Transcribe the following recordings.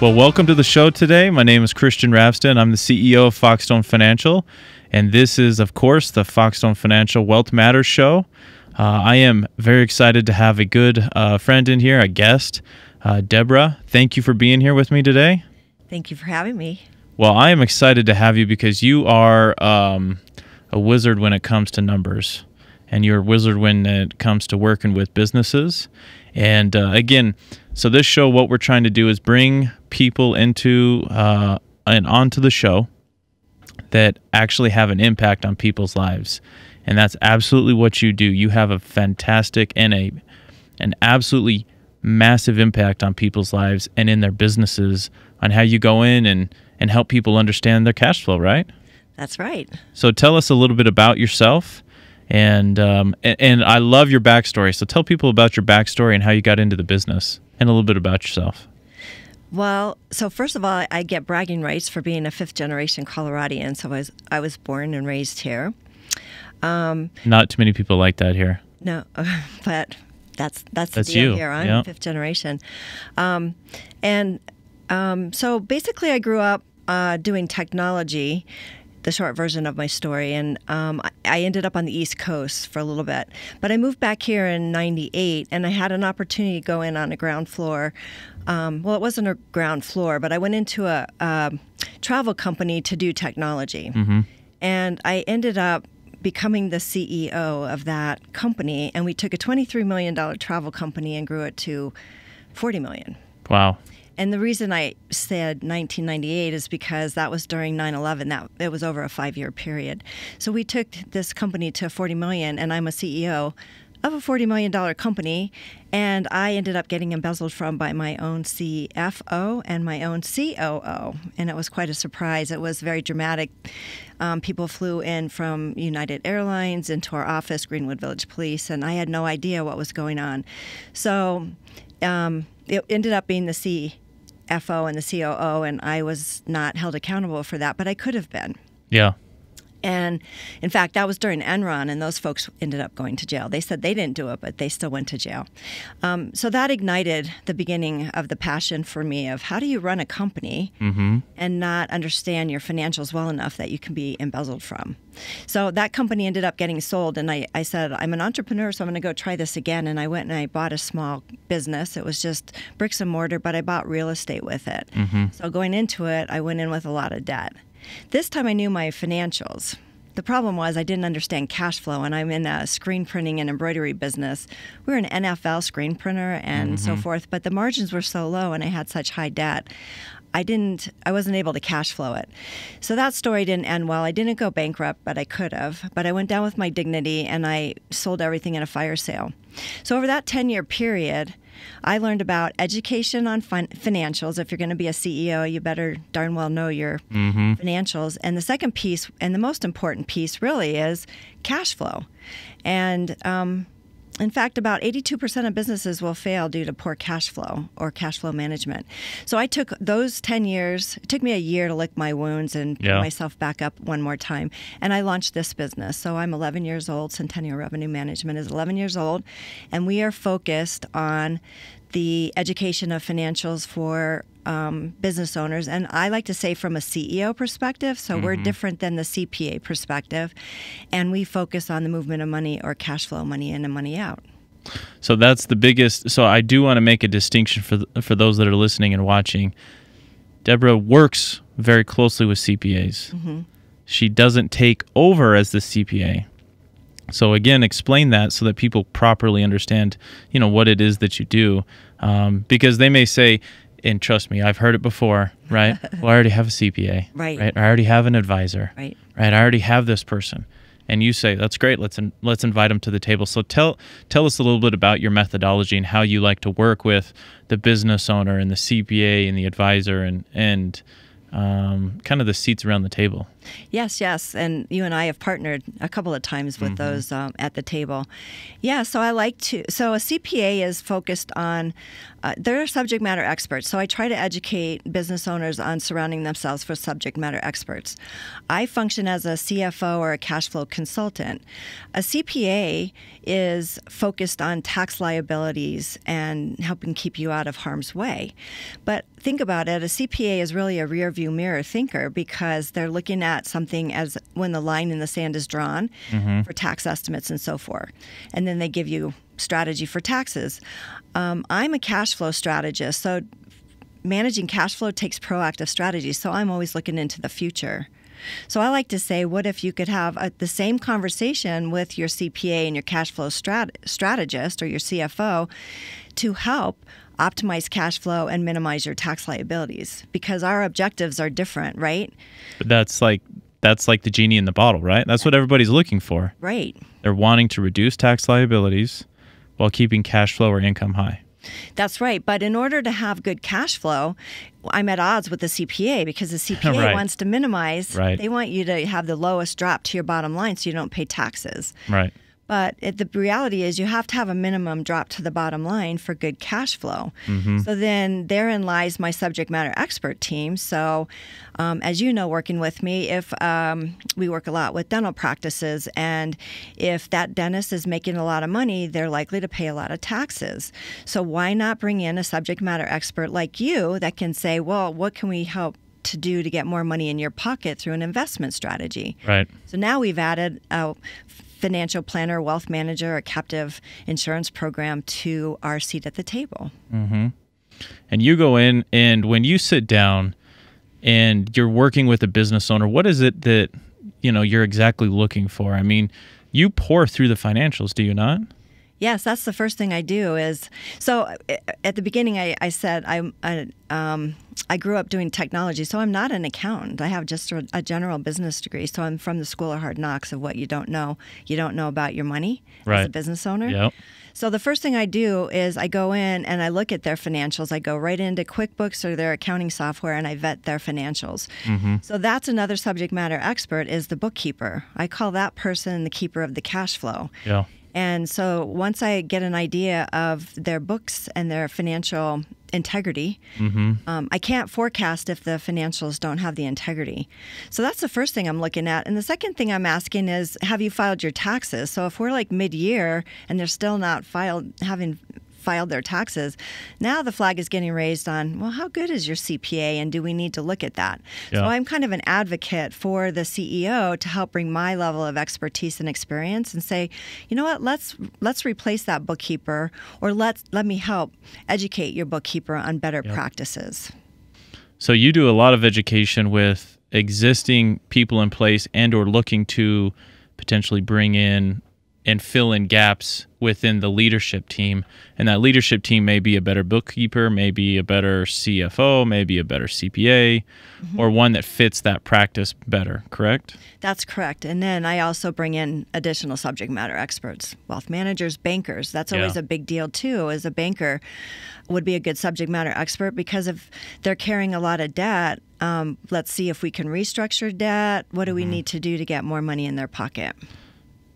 Well, welcome to the show today. My name is Christian Ravsten. I'm the CEO of Foxstone Financial, and this is, of course, the Foxstone Financial Wealth Matters show. Uh, I am very excited to have a good uh, friend in here, a guest, uh, Debra. Thank you for being here with me today. Thank you for having me. Well, I am excited to have you because you are um, a wizard when it comes to numbers, and you're a wizard when it comes to working with businesses. And uh, again, so this show, what we're trying to do is bring people into uh, and onto the show that actually have an impact on people's lives, and that's absolutely what you do. You have a fantastic and a an absolutely massive impact on people's lives and in their businesses on how you go in and and help people understand their cash flow, right? That's right. So tell us a little bit about yourself and um, and, and I love your backstory. So tell people about your backstory and how you got into the business, and a little bit about yourself. Well, so first of all, I get bragging rights for being a fifth generation Coloradian. So I was I was born and raised here. Um, Not too many people like that here. No, but that's that's, that's the deal you. here. I'm yep. fifth generation, um, and um, so basically, I grew up uh, doing technology the short version of my story. And um, I ended up on the East Coast for a little bit. But I moved back here in 98 and I had an opportunity to go in on a ground floor. Um, well, it wasn't a ground floor, but I went into a, a travel company to do technology. Mm-hmm. And I ended up becoming the CEO of that company. And we took a $23 million travel company and grew it to 40 million. Wow. And the reason I said 1998 is because that was during 9/11. That it was over a five-year period. So we took this company to 40 million, and I'm a CEO of a 40 million dollar company, and I ended up getting embezzled from by my own CFO and my own COO, and it was quite a surprise. It was very dramatic. Um, people flew in from United Airlines into our office, Greenwood Village Police, and I had no idea what was going on. So. Um, it ended up being the CFO and the COO, and I was not held accountable for that, but I could have been. Yeah. And in fact, that was during Enron, and those folks ended up going to jail. They said they didn't do it, but they still went to jail. Um, so that ignited the beginning of the passion for me of how do you run a company mm-hmm. and not understand your financials well enough that you can be embezzled from. So that company ended up getting sold, and I, I said, I'm an entrepreneur, so I'm going to go try this again. And I went and I bought a small business. It was just bricks and mortar, but I bought real estate with it. Mm-hmm. So going into it, I went in with a lot of debt. This time I knew my financials. The problem was I didn't understand cash flow, and I'm in a screen printing and embroidery business. We were an NFL screen printer and mm-hmm. so forth, but the margins were so low, and I had such high debt. I didn't I wasn't able to cash flow it. So that story didn't end well. I didn't go bankrupt, but I could have. But I went down with my dignity and I sold everything in a fire sale. So over that 10-year period, I learned about education on fin- financials. If you're going to be a CEO, you better darn well know your mm-hmm. financials. And the second piece, and the most important piece, really, is cash flow. And um, in fact, about 82% of businesses will fail due to poor cash flow or cash flow management. So I took those 10 years, it took me a year to lick my wounds and yeah. pull myself back up one more time. And I launched this business. So I'm 11 years old. Centennial Revenue Management is 11 years old. And we are focused on the education of financials for um, business owners. And I like to say from a CEO perspective, so mm-hmm. we're different than the CPA perspective. And we focus on the movement of money or cash flow money in and money out. So that's the biggest. So I do want to make a distinction for the, for those that are listening and watching. Debra works very closely with CPAs. Mm-hmm. She doesn't take over as the CPA. So again, explain that so that people properly understand, you know, what it is that you do, um, because they may say, and trust me, I've heard it before, right? well, I already have a CPA, right? Right? I already have an advisor, right? Right? I already have this person, and you say that's great. Let's in, let's invite them to the table. So tell tell us a little bit about your methodology and how you like to work with the business owner and the CPA and the advisor and and um, kind of the seats around the table. Yes, yes, and you and I have partnered a couple of times with those um, at the table. Yeah, so I like to. So a CPA is focused on. Uh, they're subject matter experts, so I try to educate business owners on surrounding themselves with subject matter experts. I function as a CFO or a cash flow consultant. A CPA is focused on tax liabilities and helping keep you out of harm's way. But think about it, a CPA is really a rear view mirror thinker because they're looking at something as when the line in the sand is drawn for tax estimates and so forth. And then they give you strategy for taxes. Um, I'm a cash flow strategist, so managing cash flow takes proactive strategy. So I'm always looking into the future. So I like to say, what if you could have a, the same conversation with your CPA and your cash flow strat- strategist or your CFO to help optimize cash flow and minimize your tax liabilities because our objectives are different, right? But that's like that's like the genie in the bottle, right? That's what everybody's looking for. Right. They're wanting to reduce tax liabilities while keeping cash flow or income high. That's right. But in order to have good cash flow, I'm at odds with the CPA because the CPA Right. wants to minimize. Right. They want you to have the lowest drop to your bottom line so you don't pay taxes. Right. But it, the reality is, you have to have a minimum drop to the bottom line for good cash flow. So then, therein lies my subject matter expert team. So, um, as you know, working with me, if um, we work a lot with dental practices, and if that dentist is making a lot of money, they're likely to pay a lot of taxes. So, why not bring in a subject matter expert like you that can say, well, what can we help? To do to get more money in your pocket through an investment strategy. Right. So now we've added a financial planner, wealth manager, a captive insurance program to our seat at the table. Mm-hmm. and you go in and when you sit down and you're working with a business owner what is it that you know you're exactly looking for? I mean you pour through the financials do you not Yes, that's the first thing I do. Is so uh, at the beginning I, I said I'm I, um, I grew up doing technology, so I'm not an accountant. I have just a, a general business degree, so I'm from the school of hard knocks of what you don't know. You don't know about your money as a business owner. Yep. So the first thing I do is I go in and I look at their financials. I go right into QuickBooks or their accounting software and I vet their financials. So that's another subject matter expert is the bookkeeper. I call that person the keeper of the cash flow. yeah And so once I get an idea of their books and their financial integrity, um, I can't forecast if the financials don't have the integrity. So that's the first thing I'm looking at. And the second thing I'm asking is, have you filed your taxes? So if we're like mid-year and they're still not filed, having filed their taxes, now the flag is getting raised on, well, how good is your CPA and do we need to look at that? Yeah. So I'm kind of an advocate for the CEO to help bring my level of expertise and experience and say, you know what, let's let's replace that bookkeeper or let's let me help educate your bookkeeper on better practices. so you do a lot of education with existing people in place and or looking to potentially bring in and fill in gaps within the leadership team and that leadership team may be a better bookkeeper maybe a better cfo maybe a better cpa or one that fits that practice better correct That's correct. And then I also bring in additional subject matter experts, wealth managers, bankers. That's always Yeah. a big deal too. As a banker, would be a good subject matter expert because if they're carrying a lot of debt, um, let's see if we can restructure debt. What do we need to do to get more money in their pocket?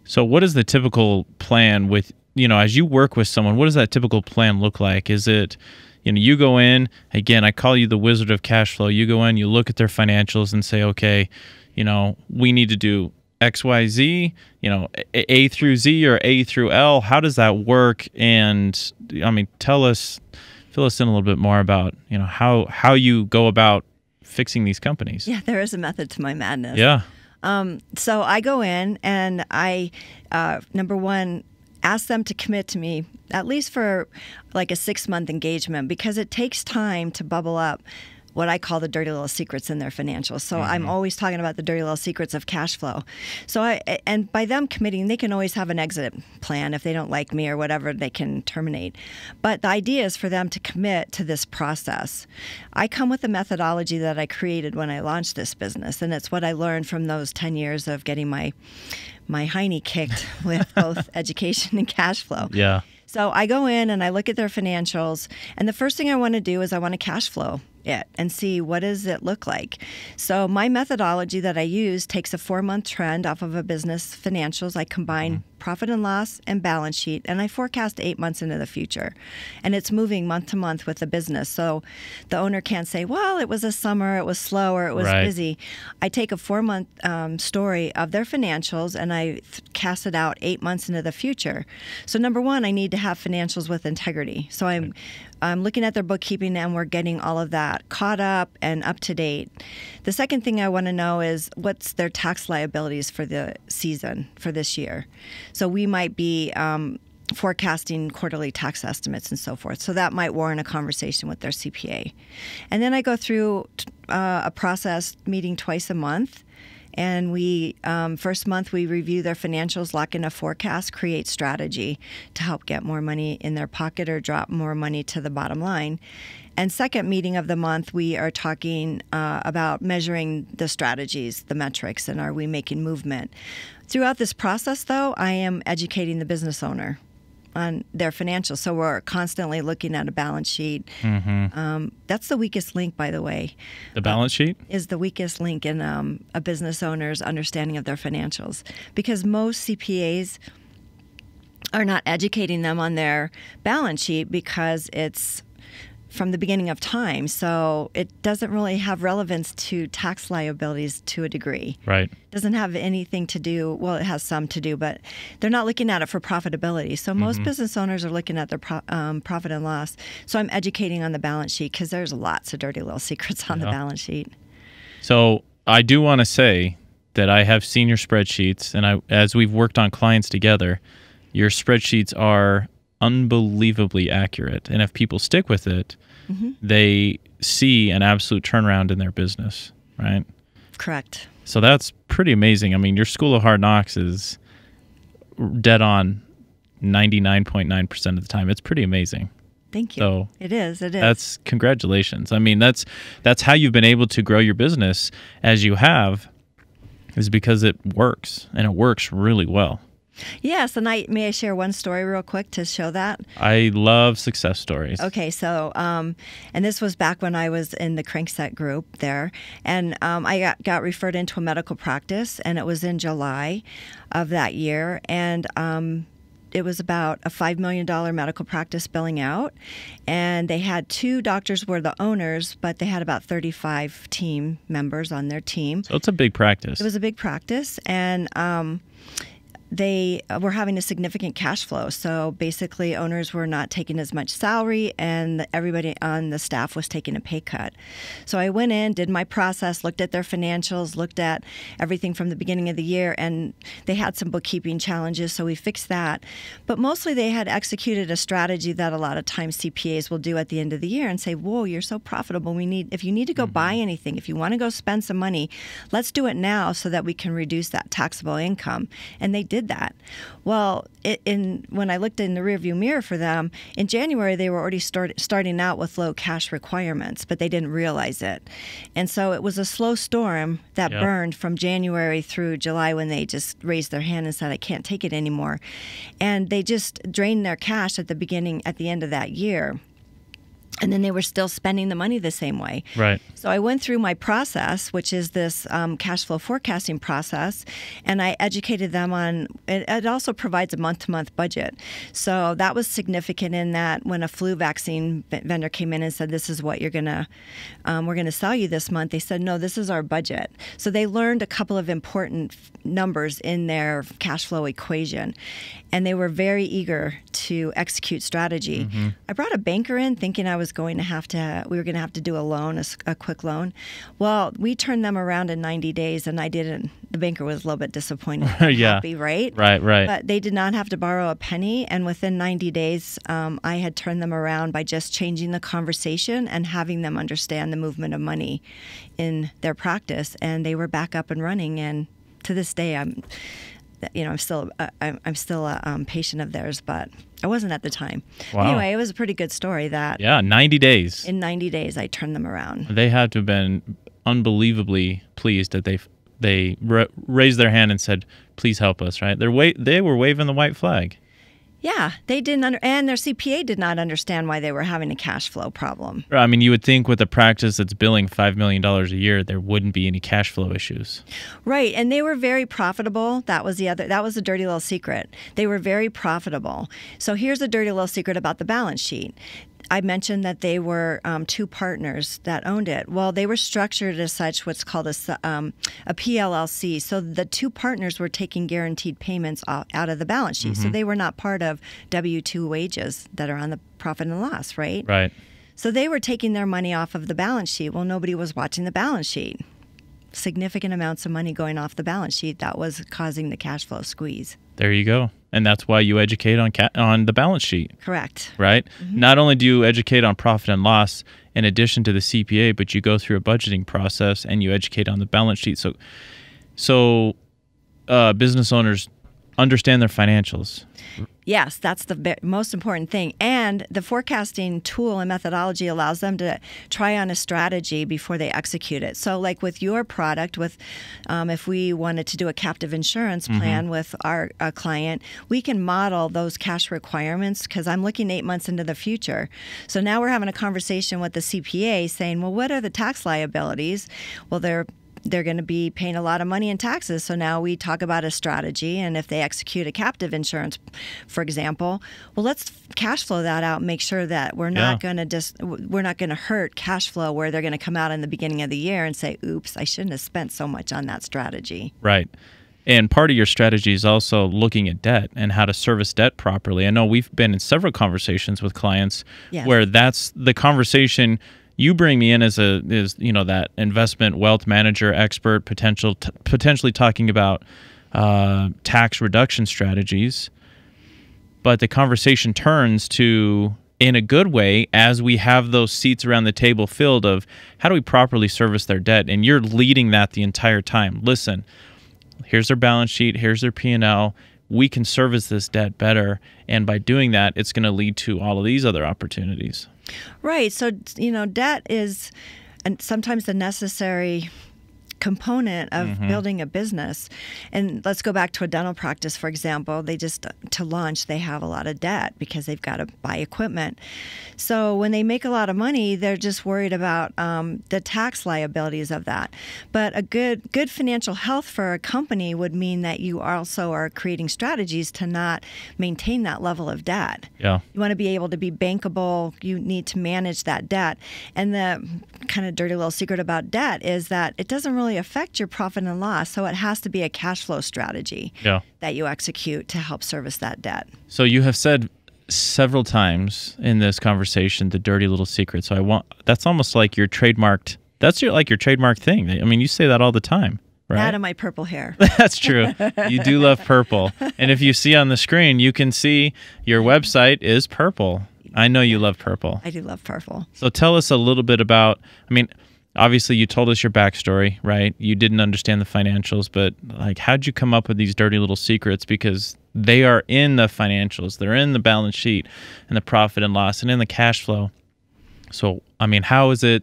So, what is the typical plan with, you know, as you work with someone, what does that typical plan look like? Is it, you know, you go in, again, I call you the wizard of cash flow. You go in, you look at their financials and say, okay, you know, we need to do X, Y, Z, you know, A, A through Z or A through L. How does that work? And I mean, tell us, fill us in a little bit more about, you know, how, how you go about fixing these companies. Yeah, there is a method to my madness. Yeah. So I go in and I, uh, number one, ask them to commit to me at least for like a six month engagement because it takes time to bubble up what I call the dirty little secrets in their financials. So I'm mm-hmm. always talking about the dirty little secrets of cash flow. So I and by them committing, they can always have an exit plan if they don't like me or whatever, they can terminate. But the idea is for them to commit to this process. I come with a methodology that I created when I launched this business, and it's what I learned from those 10 years of getting my my hiney kicked with both education and cash flow. Yeah. So I go in and I look at their financials, and the first thing I want to do is I want to cash flow it and see what does it look like. So my methodology that I use takes a four month trend off of a business financials. I combine mm-hmm. profit and loss and balance sheet, and I forecast eight months into the future. And it's moving month to month with the business. So the owner can't say, well, it was a summer, it was slow, or it was right. busy. I take a four month um, story of their financials and I th- cast it out eight months into the future. So number one, I need to have financials with integrity. So I'm I'm looking at their bookkeeping and we're getting all of that caught up and up to date. The second thing I want to know is what's their tax liabilities for the season for this year. So we might be um, forecasting quarterly tax estimates and so forth. So that might warrant a conversation with their CPA. And then I go through uh, a process meeting twice a month and we um, first month we review their financials, lock in a forecast, create strategy to help get more money in their pocket or drop more money to the bottom line. And second meeting of the month, we are talking uh, about measuring the strategies, the metrics, and are we making movement. Throughout this process, though, I am educating the business owner on their financials. So we're constantly looking at a balance sheet. Mm-hmm. Um, that's the weakest link, by the way. The balance uh, sheet is the weakest link in um, a business owner's understanding of their financials because most CPAs are not educating them on their balance sheet because it's from the beginning of time. So it doesn't really have relevance to tax liabilities to a degree. Right. Doesn't have anything to do, well, it has some to do, but they're not looking at it for profitability. So most mm-hmm. business owners are looking at their pro, um, profit and loss. So I'm educating on the balance sheet because there's lots of dirty little secrets on yeah. the balance sheet. So I do want to say that I have seen your spreadsheets, and I, as we've worked on clients together, your spreadsheets are unbelievably accurate. And if people stick with it, mm-hmm. they see an absolute turnaround in their business, right? Correct. So that's pretty amazing. I mean, your School of Hard Knocks is dead on 99.9% of the time. It's pretty amazing. Thank you. So it is. It is. That's congratulations. I mean, that's that's how you've been able to grow your business as you have is because it works and it works really well. Yes, and I may I share one story real quick to show that. I love success stories. Okay, so um, and this was back when I was in the Crankset group there, and um, I got, got referred into a medical practice, and it was in July of that year, and. Um, it was about a $5 million medical practice billing out. And they had two doctors were the owners, but they had about 35 team members on their team. So it's a big practice. It was a big practice. And um, they were having a significant cash flow. So basically, owners were not taking as much salary, and everybody on the staff was taking a pay cut. So I went in, did my process, looked at their financials, looked at everything from the beginning of the year, and they had some bookkeeping challenges. So we fixed that. But mostly, they had executed a strategy that a lot of times CPAs will do at the end of the year and say, "Whoa, you're so profitable. We need if you need to go mm-hmm. buy anything, if you want to go spend some money, let's do it now so that we can reduce that taxable income." And they did did that. Well, it, in when I looked in the rearview mirror for them in January, they were already start, starting out with low cash requirements, but they didn't realize it, and so it was a slow storm that yep. burned from January through July when they just raised their hand and said, "I can't take it anymore," and they just drained their cash at the beginning at the end of that year and then they were still spending the money the same way. Right. So I went through my process, which is this um, cash flow forecasting process, and I educated them on. It, it also provides a month-to-month budget, so that was significant in that when a flu vaccine vendor came in and said, "This is what you're gonna, um, we're gonna sell you this month," they said, "No, this is our budget." So they learned a couple of important numbers in their cash flow equation, and they were very eager to execute strategy. Mm-hmm. I brought a banker in thinking I was going to have to, we were going to have to do a loan, a, a, quick loan. Well, we turned them around in 90 days, and I didn't. The banker was a little bit disappointed. yeah. Happy, right? Right, right. But they did not have to borrow a penny, and within 90 days, um, I had turned them around by just changing the conversation and having them understand the movement of money in their practice, and they were back up and running. And to this day, I'm you know, I'm still uh, I'm, I'm still a um, patient of theirs, but I wasn't at the time. Wow. Anyway, it was a pretty good story. That yeah, 90 days. In 90 days, I turned them around. They had to have been unbelievably pleased that they they ra- raised their hand and said, "Please help us." Right? They're wa- they were waving the white flag. Yeah, they didn't under, and their CPA did not understand why they were having a cash flow problem. I mean, you would think with a practice that's billing $5 million a year, there wouldn't be any cash flow issues. Right, and they were very profitable. That was the other that was the dirty little secret. They were very profitable. So here's a dirty little secret about the balance sheet. I mentioned that they were um, two partners that owned it. Well, they were structured as such, what's called a, um, a PLLC. So the two partners were taking guaranteed payments out of the balance sheet. Mm-hmm. So they were not part of W 2 wages that are on the profit and loss, right? Right. So they were taking their money off of the balance sheet. Well, nobody was watching the balance sheet. Significant amounts of money going off the balance sheet that was causing the cash flow squeeze. There you go and that's why you educate on ca- on the balance sheet. Correct. Right. Mm-hmm. Not only do you educate on profit and loss in addition to the CPA, but you go through a budgeting process and you educate on the balance sheet. So, so uh, business owners understand their financials. Yes, that's the most important thing. And the forecasting tool and methodology allows them to try on a strategy before they execute it. So, like with your product, with um, if we wanted to do a captive insurance mm-hmm. plan mm-hmm. with our client, we can model those cash requirements because I'm looking eight months into the future. So now we're having a conversation with the CPA saying, well, what are the tax liabilities? Well, they're they're going to be paying a lot of money in taxes. So now we talk about a strategy. And if they execute a captive insurance, for example, well, let's cash flow that out and make sure that we're not yeah. going to just, we're not going to hurt cash flow where they're going to come out in the beginning of the year and say, oops, I shouldn't have spent so much on that strategy. Right. And part of your strategy is also looking at debt and how to service debt properly. I know we've been in several conversations with clients yes. where that's the conversation you bring me in as a is you know that investment wealth manager expert potential t- potentially talking about uh, tax reduction strategies. But the conversation turns to in a good way as we have those seats around the table filled of how do we properly service their debt? And you're leading that the entire time. Listen here's their balance sheet here's their p&l we can service this debt better. And by doing that it's going to lead to all of these other opportunities Right. So, you know, debt is and sometimes the necessary component of mm-hmm. building a business. And let's go back to a dental practice, for example. They just, to launch, they have a lot of debt because they've got to buy equipment. So when they make a lot of money, they're just worried about um, the tax liabilities of that. But a good, good financial health for a company would mean that you also are creating strategies to not maintain that level of debt. Yeah. You want to be able to be bankable. You need to manage that debt. And the kind of dirty little secret about debt is that it doesn't really really affect your profit and loss. So it has to be a cash flow strategy yeah. that you execute to help service that debt. So you have said several times in this conversation the dirty little secret. So I want that's almost like your trademarked. That's your like your trademark thing. I mean, you say that all the time. Right? That and my purple hair. That's true. You do love purple. And if you see on the screen, you can see your website is purple. I know you love purple. I do love purple. So tell us a little bit about, I mean, obviously you told us your backstory right? You didn't understand the financials but like how'd you come up with these dirty little secrets? Because they are in the financials. They're in the balance sheet and the profit and loss and in the cash flow. So i mean how is it?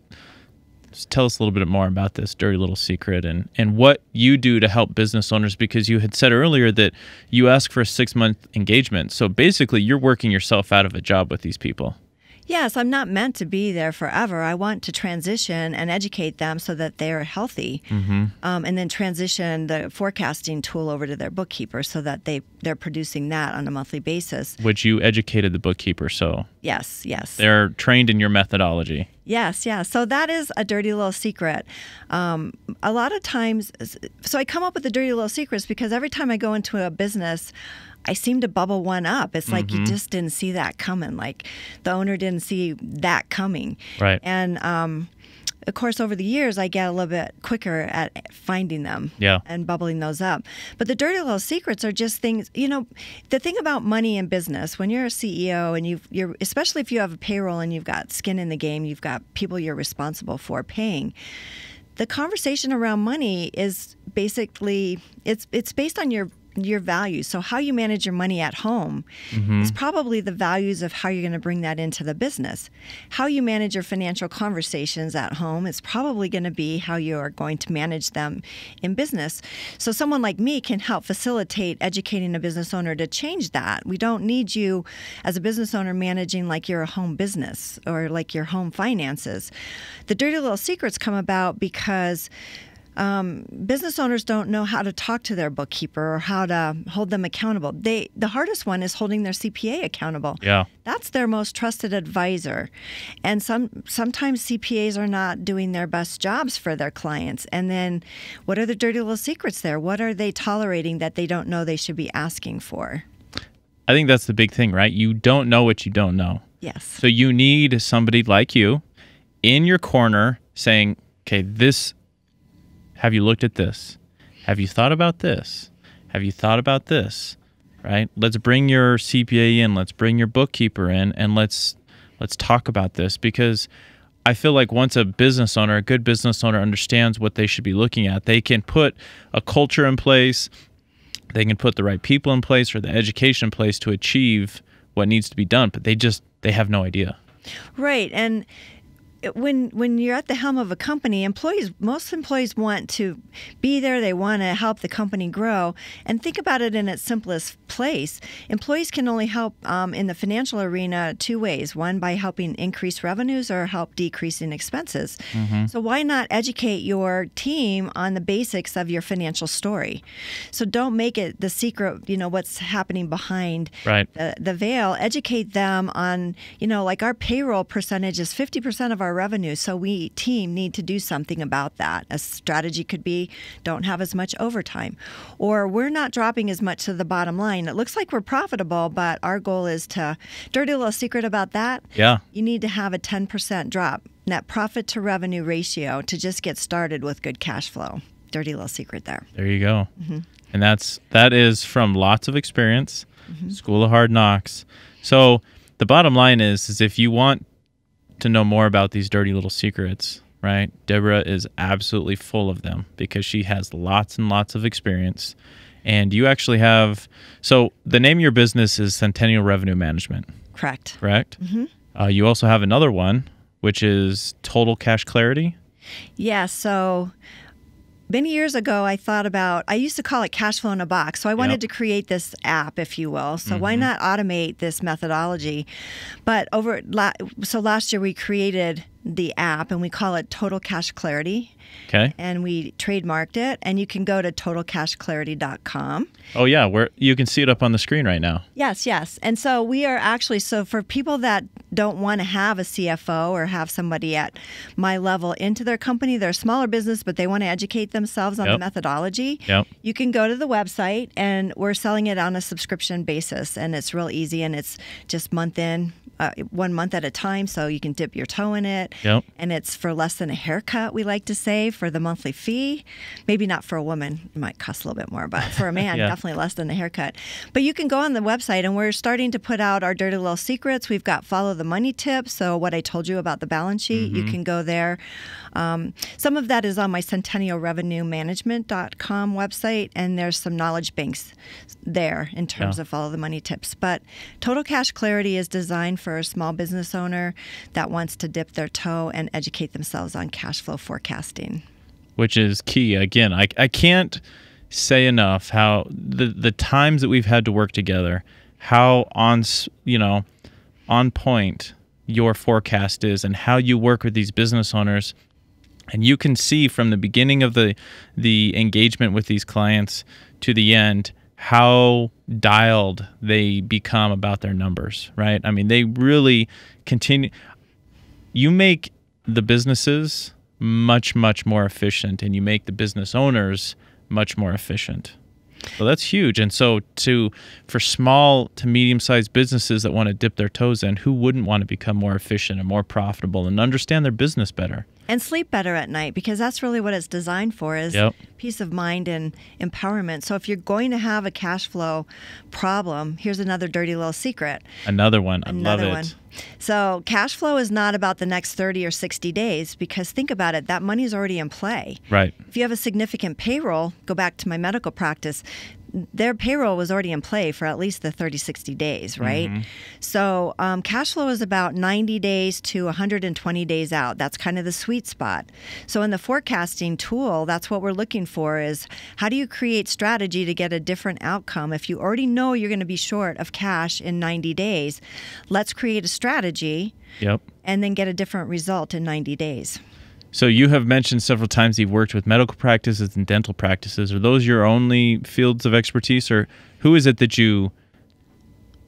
Just tell us a little bit more about this dirty little secret and and what you do to help business owners because you had said earlier that you ask for a six month engagement. So basically you're working yourself out of a job with these people Yes, I'm not meant to be there forever. I want to transition and educate them so that they're healthy, mm-hmm. um, and then transition the forecasting tool over to their bookkeeper so that they they're producing that on a monthly basis. Which you educated the bookkeeper, so yes, yes, they're trained in your methodology. Yes, yes. So that is a dirty little secret. Um, a lot of times, so I come up with the dirty little secrets because every time I go into a business. I seem to bubble one up. It's like mm-hmm. you just didn't see that coming. Like the owner didn't see that coming. Right. And um, of course, over the years, I get a little bit quicker at finding them yeah. and bubbling those up. But the dirty little secrets are just things, you know, the thing about money in business, when you're a CEO and you you're, especially if you have a payroll and you've got skin in the game, you've got people you're responsible for paying the conversation around money is basically it's it's based on your your values. So, how you manage your money at home Mm-hmm. is probably the values of how you're going to bring that into the business. How you manage your financial conversations at home is probably going to be how you are going to manage them in business. So, someone like me can help facilitate educating a business owner to change that. We don't need you as a business owner managing like you're a home business or like your home finances. The dirty little secrets come about because um, business owners don't know how to talk to their bookkeeper or how to hold them accountable. They the hardest one is holding their CPA accountable. Yeah. That's their most trusted advisor. And some sometimes CPAs are not doing their best jobs for their clients. And then what are the dirty little secrets there? What are they tolerating that they don't know they should be asking for? I think that's the big thing, right? You don't know what you don't know. Yes. So you need somebody like you in your corner saying, okay, this, have you looked at this? Have you thought about this? Have you thought about this? Right? Let's bring your CPA in, let's bring your bookkeeper in and let's let's talk about this because I feel like once a business owner, a good business owner understands what they should be looking at, they can put a culture in place, they can put the right people in place or the education in place to achieve what needs to be done, but they just they have no idea. Right. And when when you're at the helm of a company, employees most employees want to be there. They want to help the company grow. And think about it in its simplest place. Employees can only help um, in the financial arena two ways: one by helping increase revenues or help decreasing expenses. So why not educate your team on the basics of your financial story? So don't make it the secret. You know what's happening behind Right. the, the veil, educate them on, you know, like our payroll percentage is 50% of our revenue. So we team need to do something about that. A strategy could be don't have as much overtime. Or we're not dropping as much to the bottom line. It looks like we're profitable, but our goal is to dirty little secret about that. Yeah. You need to have a 10% drop net profit to revenue ratio to just get started with good cash flow. Dirty little secret there. There you go. Mm-hmm. And that's that is from lots of experience, mm-hmm. School of Hard Knocks. So the bottom line is is if you want to know more about these dirty little secrets, right? Debra is absolutely full of them because she has lots and lots of experience. And you actually have so the name of your business is Centennial Revenue Management, Correct. correct? Uh, you also have another one, which is Total Cash Clarity. Yeah, so many years ago, I thought about, I used to call it cash flow in a box. So I wanted Yep. to create this app, if you will. So why mm-hmm. not automate this methodology? But over, so last year we created the app and we call it Total Cash Clarity Okay. and we trademarked it. And you can go to totalcashclarity.com. Oh yeah, where you can see it up on the screen right now. Yes, yes. And so we are actually, so for people that don't want to have a CFO or have somebody at my level into their company, they're a smaller business, but they want to educate themselves on the methodology. Yep. You can go to the website and we're selling it on a subscription basis. And it's real easy and it's just month in, uh, one month at a time. So you can dip your toe in it. Yep. And it's for less than a haircut, we like to say, for the monthly fee. Maybe not for a woman, it might cost a little bit more, but for a man, Yeah. definitely less than a haircut. But you can go on the website and we're starting to put out our dirty little secrets. We've got follow the money tips. So, what I told you about the balance sheet, you can go there. Um, some of that is on my centennialrevenuemanagement.com website, and there's some knowledge banks there in terms Yeah. of follow the money tips. But Total Cash Clarity is designed for a small business owner that wants to dip their toe and educate themselves on cash flow forecasting. which is key. Again, I, I can't say enough how the the times that we've had to work together, how on you know on point your forecast is, and how you work with these business owners, and you can see from the beginning of the the engagement with these clients to the end how dialed they become about their numbers. Right? I mean, they really continue you make the businesses much much more efficient and you make the business owners much more efficient so that's huge and so to for small to medium sized businesses that want to dip their toes in who wouldn't want to become more efficient and more profitable and understand their business better and sleep better at night because that's really what it's designed for is Yep. peace of mind and empowerment. So if you're going to have a cash flow problem here's another dirty little secret. Another one. I another love one. It so cash flow is not about the next 30 or 60 days because think about it that money is already in play. Right. If you have a significant payroll, go back to my medical practice, their payroll was already in play for at least the 30, 60 days, right? Mm-hmm. So um, cash flow is about 90 days to 120 days out. That's kind of the sweet spot. So in the forecasting tool, that's what we're looking for is how do you create strategy to get a different outcome? If you already know you're going to be short of cash in 90 days, let's create a strategy Yep. and then get a different result in 90 days. So you have mentioned several times you've worked with medical practices and dental practices. Are those your only fields of expertise, or who is it that you?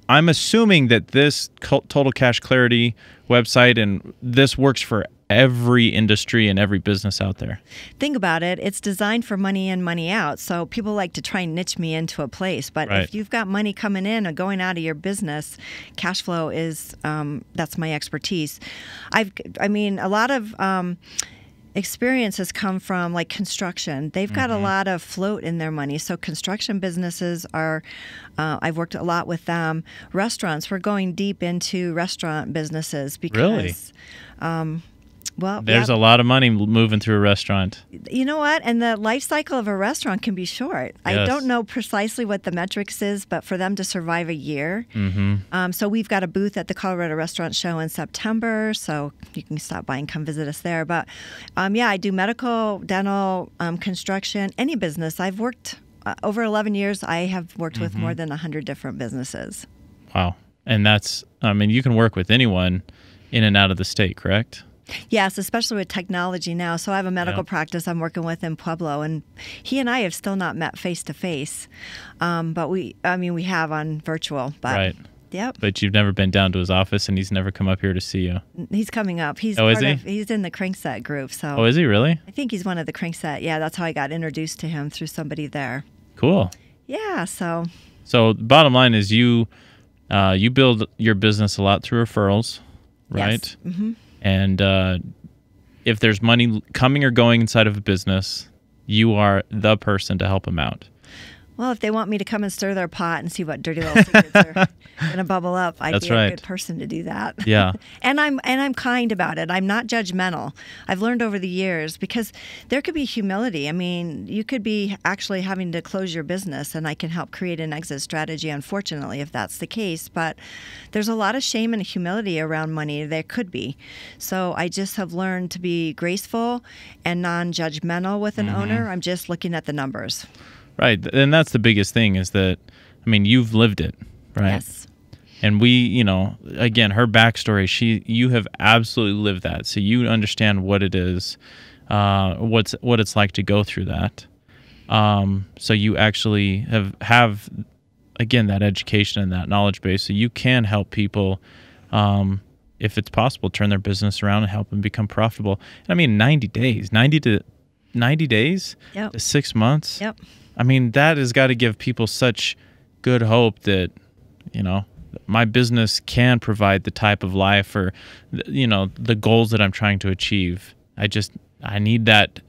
I'm assuming that this Total Cash Clarity website and this works for every industry and every business out there. think about it, it's designed for money in, money out. So people like to try and niche me into a place. But Right. if you've got money coming in or going out of your business, cash flow is um, that's my expertise. I've, I mean, a lot of. Um, experience has come from like construction. They've got a lot of float in their money. So construction businesses are uh, i've worked a lot with them. Restaurants we're going deep into restaurant businesses because um, well There's yeah, a lot of money moving through a restaurant. you know what? And the life cycle of a restaurant can be short. I don't know precisely what the metrics is, but for them to survive a year. Mm-hmm. Um, so we've got a booth at the Colorado Restaurant Show in September, so you can stop by and come visit us there. But um, yeah, I do medical, dental, um, construction, any business. I've worked uh, over 11 years. I have worked with more than 100 different businesses. Wow. And that's, I mean, you can work with anyone in and out of the state, correct? Yes, especially with technology now. So I have a medical Yeah. practice I'm working with in Pueblo, and he and I have still not met face to face. Um, But we, I mean, we have on virtual. But Right. Yep, But you've never been down to his office and he's never come up here to see you. he's coming up. He's Oh, is he? Of, he's in the Crankset group. So Oh, is he really? I think he's one of the Crankset. Yeah, that's how I got introduced to him through somebody there. Cool. Yeah, so So bottom line is you uh, you build your business a lot through referrals, right? Yes. hmm And uh, if there's money coming or going inside of a business, you are the person to help them out. Well, if they want me to come and stir their pot and see what dirty little secrets are going to bubble up, I'd That's be a good person to do that. Yeah. and I'm and I'm kind about it. I'm not judgmental. I've learned over the years because there could be humility. I mean, you could be actually having to close your business, and I can help create an exit strategy. Unfortunately, if that's the case, but there's a lot of shame and humility around money. There could be. So I just have learned to be graceful and non-judgmental with an mm-hmm. owner. I'm just looking at the numbers. Right. And that's the biggest thing is that, I mean, you've lived it, right? Yes. And we, you know, again, her backstory, she, you have absolutely lived that. So you understand what it is, uh, what's, what it's like to go through that. Um, so you actually have, have, again, that education and that knowledge base. So you can help people, um, if it's possible, turn their business around and help them become profitable. I mean, 90 days, 90 to 90 days Yep. to six months. Yep. I mean, that has got to give people such good hope that, you know, my business can provide the type of life or, you know, the goals that I'm trying to achieve. I just, I need that,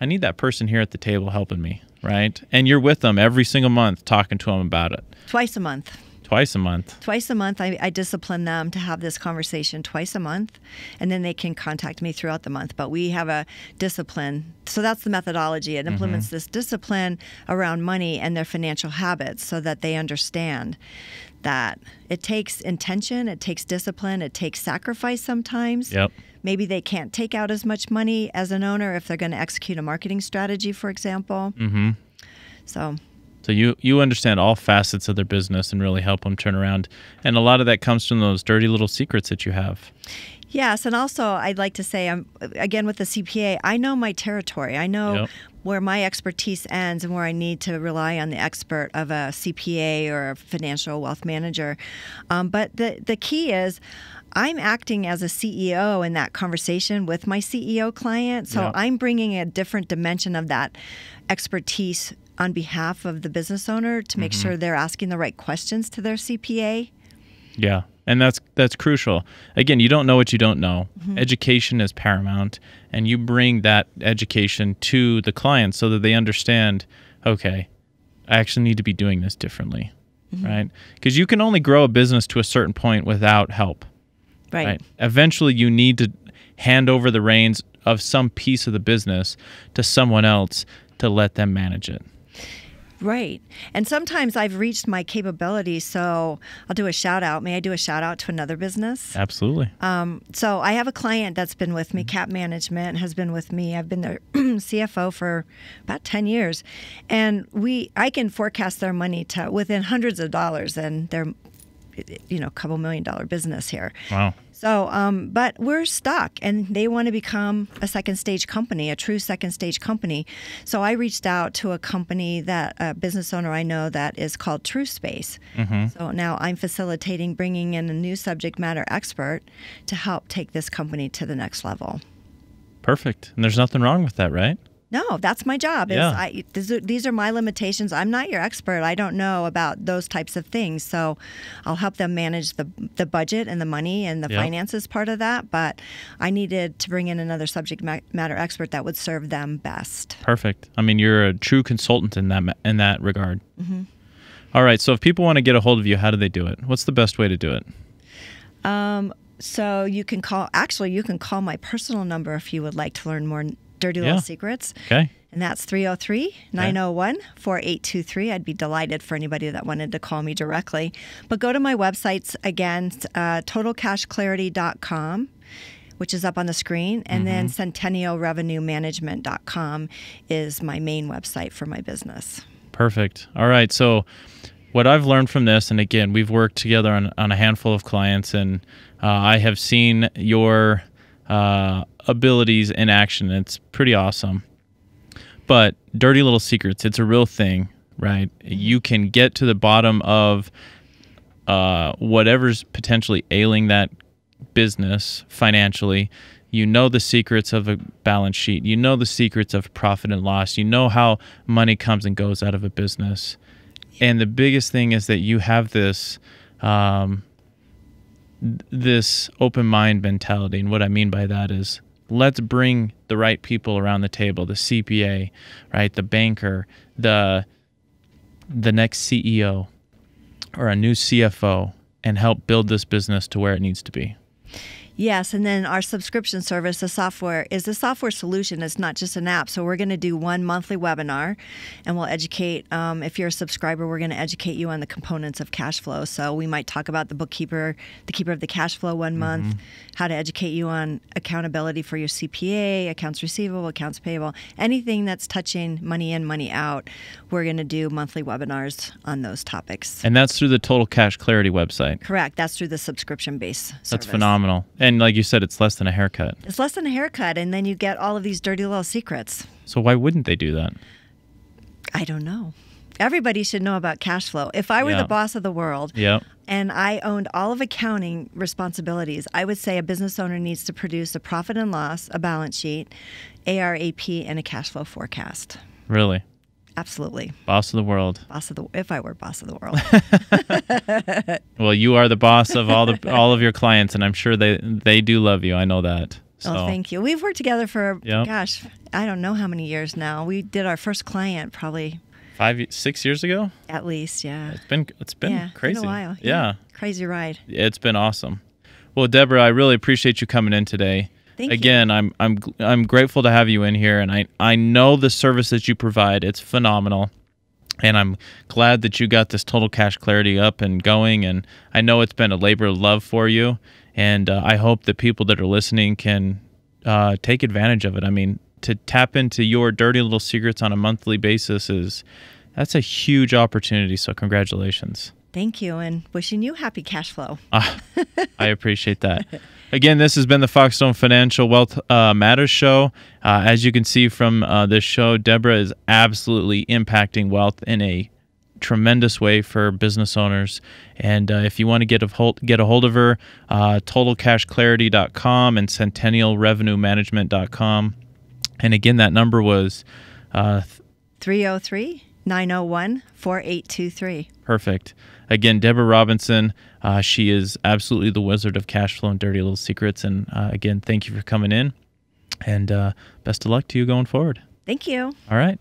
I need that person here at the table helping me, right? And you're with them every single month talking to them about it Twice a month. Twice a month. Twice a month, I, I discipline them to have this conversation twice a month, and then they can contact me throughout the month. But we have a discipline. So that's the methodology. It implements this discipline around money and their financial habits so that they understand that it takes intention, it takes discipline, it takes sacrifice sometimes. Yep. Maybe they can't take out as much money as an owner if they're going to execute a marketing strategy, for example. Mm-hmm. So So you you understand all facets of their business and really help them turn around. And a lot of that comes from those dirty little secrets that you have. Yes, and also I'd like to say, um, again with the CPA, I know my territory. I know Yep. where my expertise ends and where I need to rely on the expert of a CPA or a financial wealth manager. Um, but the the key is. I'm acting as a CEO in that conversation with my CEO client. So Yeah. I'm bringing a different dimension of that expertise on behalf of the business owner to make mm-hmm. sure they're asking the right questions to their CPA. Yeah. And that's that's crucial. Again, you don't know what you don't know. Mm-hmm. Education is paramount and you bring that education to the client so that they understand, okay, I actually need to be doing this differently. Mm-hmm. Right? Because you can only grow a business to a certain point without help. Right. Right. Eventually, you need to hand over the reins of some piece of the business to someone else to let them manage it. Right. And sometimes I've reached my capability, so I'll do a shout out. May I do a shout out to another business? Absolutely. Um, so I have a client that's been with me, Cap Management has been with me. I've been their CFO for about 10 years. And we I can forecast their money to within hundreds of dollars and they're you know, a couple million dollar business here. Wow. So, um, but we're stuck, and they want to become a second stage company, a true second stage company. So I reached out to a company that a business owner I know that is called True Space. Mm-hmm. So now I'm facilitating bringing in a new subject matter expert to help take this company to the next level. Perfect. And there's nothing wrong with that, right? No, that's my job. Is Yeah. I, these are- these are my limitations. I'm not your expert. I don't know about those types of things. So I'll help them manage the the budget and the money and the Yep. finances part of that. But I needed to bring in another subject matter expert that would serve them best. Perfect. I mean, you're a true consultant in that in that regard. Mm-hmm. All right. So if people want to get a hold of you, how do they do it? What's the best way to do it? Um, so you can call. Actually, you can call my personal number if you would like to learn more dirty Yeah. little secrets. Okay. And that's 303 901 4823. I'd be delighted for anybody that wanted to call me directly. But go to my websites again, uh, totalcashclarity.com, which is up on the screen, and then centennialrevenuemanagement.com is my main website for my business. Perfect. All right. So, what I've learned from this, and again, we've worked together on, on a handful of clients, and uh, I have seen your uh, abilities in action. It's pretty awesome. But dirty little secrets, it's a real thing, right? You can get to the bottom of uh, whatever's potentially ailing that business financially. You know the secrets of a balance sheet. You know the secrets of profit and loss. You know how money comes and goes out of a business. And the biggest thing is that you have this um, this open mind mentality. And what I mean by that is let's bring the right people around the table, the CPA, right, the banker, the the next CEO or a new CFO and help build this business to where it needs to be. Yes, and then our subscription service, the software, is a software solution. It's not just an app. So we're going to do one monthly webinar, and we'll educate. Um, if you're a subscriber, we're going to educate you on the components of cash flow. So we might talk about the bookkeeper, the keeper of the cash flow one month, how to educate you on accountability for your CPA, accounts receivable, accounts payable, anything that's touching money in, money out. We're going to do monthly webinars on those topics. And that's through the Total Cash Clarity website. Correct. That's through the subscription base. That's phenomenal. And like you said, it's less than a haircut. It's less than a haircut, and then you get all of these dirty little secrets. So why wouldn't they do that? I don't know. Everybody should know about cash flow. If I were Yeah. the boss of the world Yep. and I owned all of accounting responsibilities, I would say a business owner needs to produce a profit and loss, a balance sheet, ARAP, and a cash flow forecast. Really. Absolutely. Boss of the world. Boss of the if I were boss of the world. Well, you are the boss of all the all of your clients and I'm sure they they do love you. I know that. Oh, so Oh, thank you. We've worked together for Yep. gosh, I don't know how many years now. We did our first client probably 5 6 years ago? at least, yeah. It's been it's been yeah, crazy. Been a while. yeah. Crazy ride. It's been awesome. Well, Deborah, I really appreciate you coming in today. Thank you. Again, I'm I'm I'm grateful to have you in here, and I I know the service that you provide. It's phenomenal, and I'm glad that you got this total cash clarity up and going. And I know it's been a labor of love for you, and uh, I hope that people that are listening can uh, take advantage of it. I mean, to tap into your dirty little secrets on a monthly basis is that's a huge opportunity. So congratulations. Thank you, and wishing you happy cash flow. Ah, I appreciate that. Again, this has been the Foxstone Financial Wealth uh, Matters show. Uh, as you can see from uh, this show, Deborah is absolutely impacting wealth in a tremendous way for business owners. And uh, if you want to get a hold, get a hold of her, uh, totalcashclarity.com and centennialrevenuemanagement.com. And again, that number was uh, 303 901 4823. Perfect. Again, Deborah Robinson. Uh, she is absolutely the wizard of cash flow and dirty little secrets. And uh, again, thank you for coming in. And uh, best of luck to you going forward. Thank you. All right.